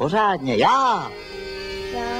Pořádně, já. Já.